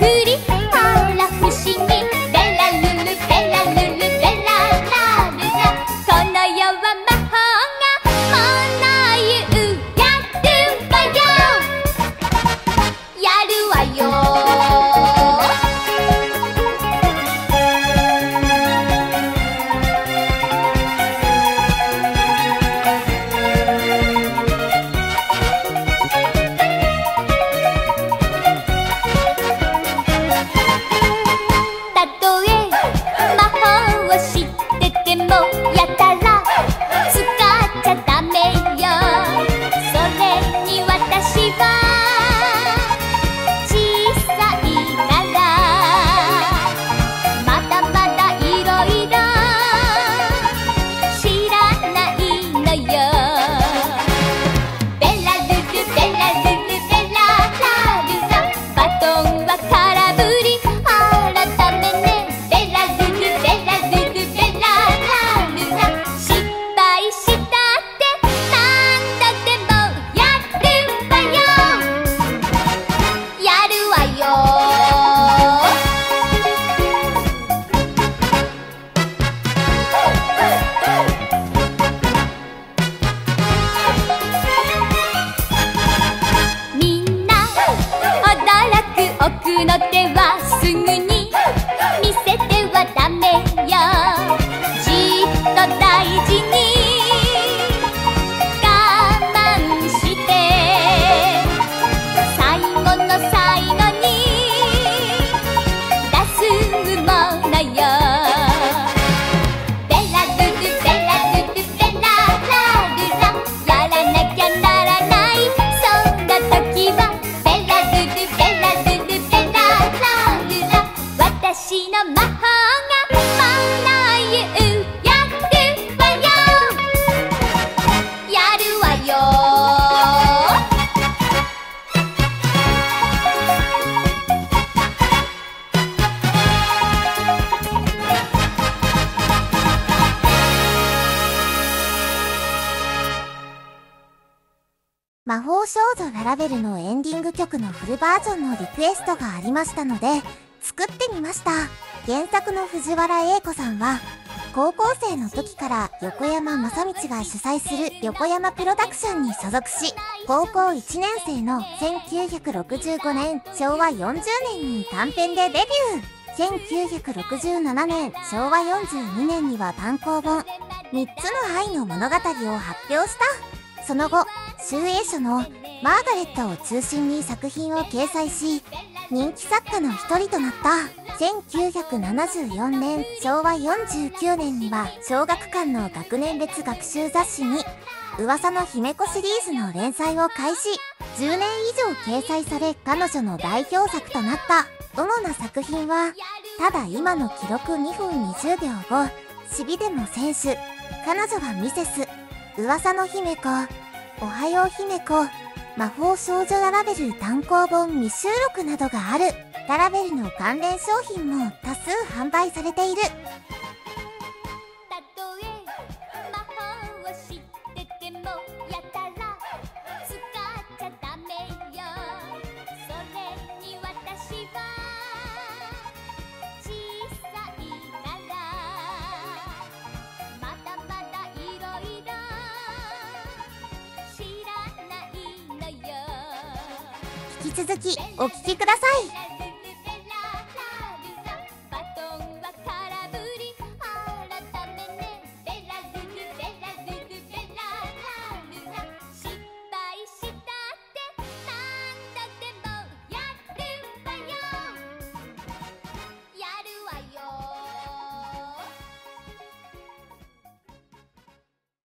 pretty まう魔法少女ララベルのエンディング曲のフルバージョンのリクエストがありましたので作ってみました。原作の藤原英子さんは、高校生の時から横山正道が主催する横山プロダクションに所属し、高校1年生の1965年昭和40年に短編でデビュー1967年昭和42年には単行本3つの愛の物語を発表したその後集英書のマーガレットを中心に作品を掲載し人気作家の一人となった1974年昭和49年には小学館の学年別学習雑誌に噂の姫子シリーズの連載を開始。10年以上掲載され彼女の代表作となった。主な作品はただ今の記録2分20秒。後しびでも選手彼女はミセス。噂の姫子。おはよう姫子。魔法少女ララベル単行本未収録などがある。ララベルの関連商品も多数販売されている。引き続きお聴きください。